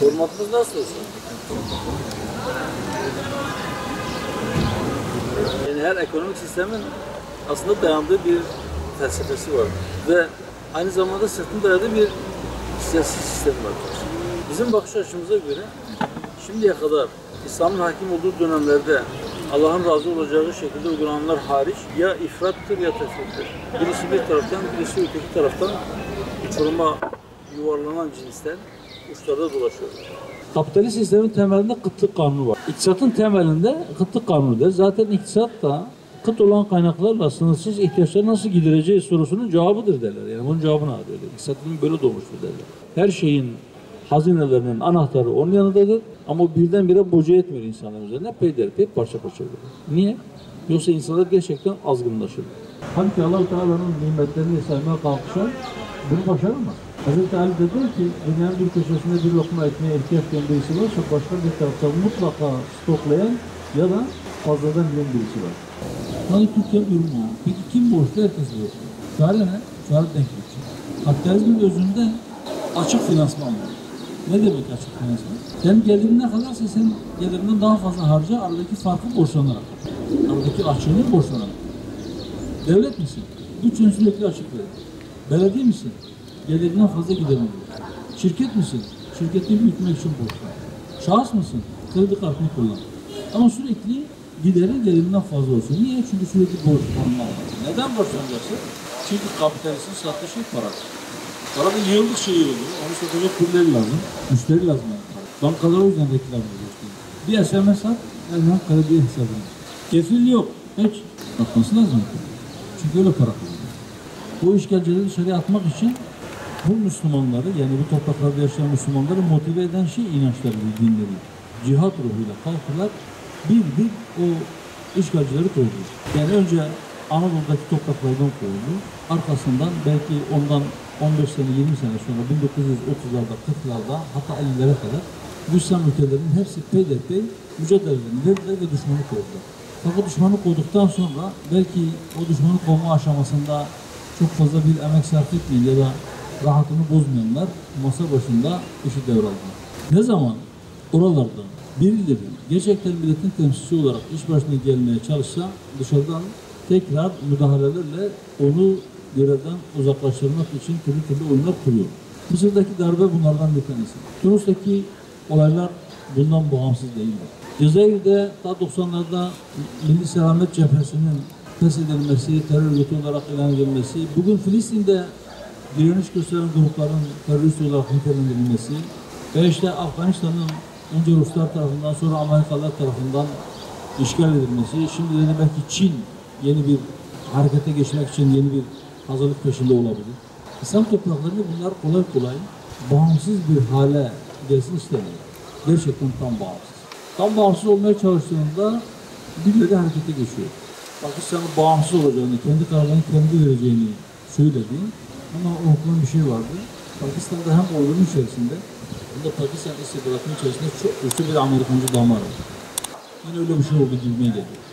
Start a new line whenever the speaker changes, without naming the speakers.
Formatımız nasıl olsun? Yani her ekonomik sistemin aslında dayandığı bir felsefesi var. Ve aynı zamanda sırtında dayadığı bir siyasi sistem var. Bizim bakış açımıza göre şimdiye kadar İslam'ın hakim olduğu dönemlerde Allah'ın razı olacağı şekilde uygulananlar hariç ya ifrattır ya tefrittir. Birisi bir taraftan, birisi öteki taraftan uçuruma yuvarlanan cinsten uçlarda dolaşıyor. Kapitalist sistemin temelinde kıtlık kanunu var. İktisatın temelinde kıtlık kanunudur. Zaten iktisat da kıt olan kaynaklarla sınırsız ihtiyaçları nasıl gidereceği sorusunun cevabıdır derler. Yani bunun cevabını arıyorlar. İktisatın böyle doğmuştur derler. Her şeyin hazinelerinin anahtarı onun yanındadır. Ama birdenbire boca etmiyor insanlar üzerine. Peyderpey parça parça veriyor. Niye? Yoksa insanlar gerçekten azgınlaşır. Halbuki allah Teala'nın nimetlerini saymaya kalkışan bunu başaramaz. Hazreti Ali de diyor ki dünyanın bir köşesinde bir lokma ekmeğe ihtiyaç duyan birisi varsa başka bir tarafta mutlaka stoklayan ya da fazladan yiyen birisi var. Hani Türkiye durumu. Peki kim borçlu? Herkes borçlu. Çare ne? Çare denklikçi. Kapitalizmin özünde açık finansman var. Ne demek açık finansman? Sen gelirin ne kadarsa sen gelirinden daha fazla harca aradaki farkı borçlanarak. Aradaki açığını borçlanarak. Devlet misin? Bütçen sürekli açık verir. Belediye misin? Gelirinden fazla giderim. Şirket misin? Şirketini büyütmek için borçlan. Şahıs mısın? Kredi kartını kullan. Ama sürekli giderin gelirinden fazla olsun. Niye? Çünkü sürekli borçlanma. Neden borçlanacaksın? Çünkü kapitalistin sattığı şey paradır. Bir yıllık şey oluyor. Onu satacak birileri lazım. Müşteri lazım. Yani. Bankalar o yüzden reklam veriyor. Bir SMS at, hemen kredi hesabına. Kefil yok. Hiç. Bakması lazım. Çünkü öyle para kullanıyor. Bu işkenceleri dışarıya atmak için bu Müslümanları yani bu topraklarda yaşayan Müslümanları motive eden şey inançları, dinleri. Cihat ruhuyla kalkırlar bir bir o işgalcileri kovdu. Yani önce Anadolu'daki topraklardan kovuldu. Arkasından belki ondan 15 sene 20 sene sonra 1930'larda 40'larda hatta 50'lere kadar bu İslam ülkelerinin hepsi peyderpey mücadelelerini ve düşmanı kovdular. Fakat düşmanı kovduktan sonra belki o düşmanı kovma aşamasında çok fazla bir emek sarf etmeyen ya da rahatını bozmayanlar masa başında işi devraldılar. Ne zaman oralardan birileri gerçekten milletin temsilcisi olarak iş başına gelmeye çalışsa dışarıdan tekrar müdahalelerle onu görevden uzaklaştırmak için türlü türlü oyunlar kuruyor. Mısır'daki darbe bunlardan bir tanesi. Tunus'taki olaylar bundan bağımsız değildir. Cezayir'de ta 90'larda Milli Selamet Cephesi'nin feshedilmesi, terör örgütü olarak ilan edilmesi, bugün Filistin'de direniş gösteren grupların terörist olarak nitelendirilmesi ve işte Afganistan'ın önce Ruslar tarafından sonra Amerikalılar tarafından işgal edilmesi, şimdi de belki Çin yeni bir harekete geçmek için yeni bir hazırlık peşinde olabilir. İslam topraklarında bunlar kolay kolay bağımsız bir hale gelsin istemiyor. Gerçekten tam bağımsız. Tam bağımsız olmaya çalıştığında birileri harekete geçiyor. Pakistan'ın bağımsız olacağını, kendi kararlarını kendi vereceğini söyledi. Ama unutulan bir şey vardı. Pakistan'da hem ordunun içerisinde hem de Pakistan istihbaratının içerisinde çok güçlü bir Amerikancı damar var. Yine öyle bir şey oldu gibime geliyor.